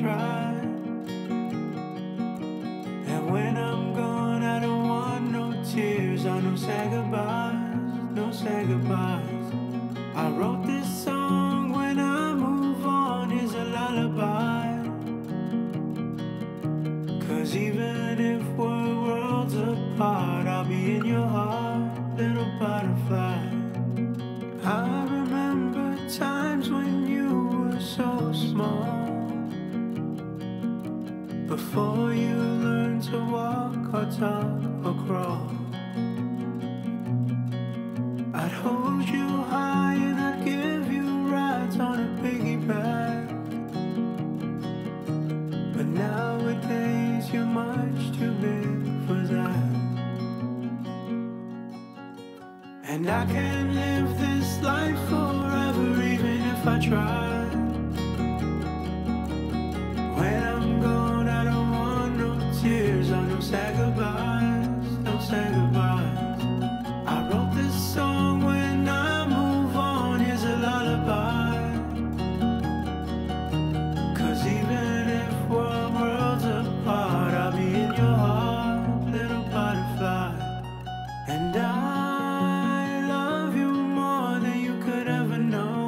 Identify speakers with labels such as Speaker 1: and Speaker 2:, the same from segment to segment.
Speaker 1: try. And when I'm gone, I don't want no tears. I no say goodbyes, no say goodbyes. I wrote this song when I move on is a lullaby. Cause even if we're worlds apart, I'll be in your heart, little butterfly. Before you learn to walk or talk or crawl. I'd hold you high and I'd give you rides on a piggyback. But nowadays you're much too big for that. And I can't live this life forever, even if I try. Say goodbyes, no say goodbyes. I wrote this song when I move on, here's a lullaby. Cause even if we're worlds apart, I'll be in your heart, little butterfly. And I love you more than you could ever know.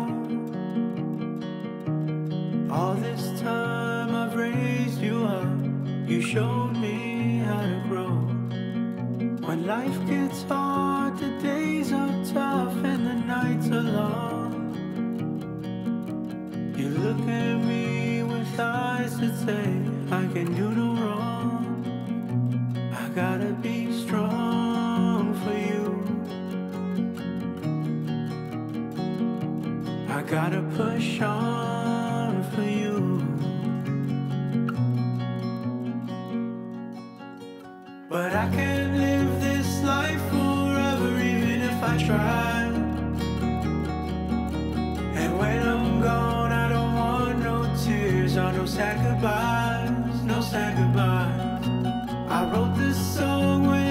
Speaker 1: All this time I've raised you up, you showed me. When life gets hard, the days are tough and the nights are long. You look at me with eyes that say I can do no wrong. I gotta be strong for you. I gotta push on for you. But I can't live life forever, even if I try. And when I'm gone, I don't want no tears or no sad goodbyes, no sad goodbyes. I wrote this song when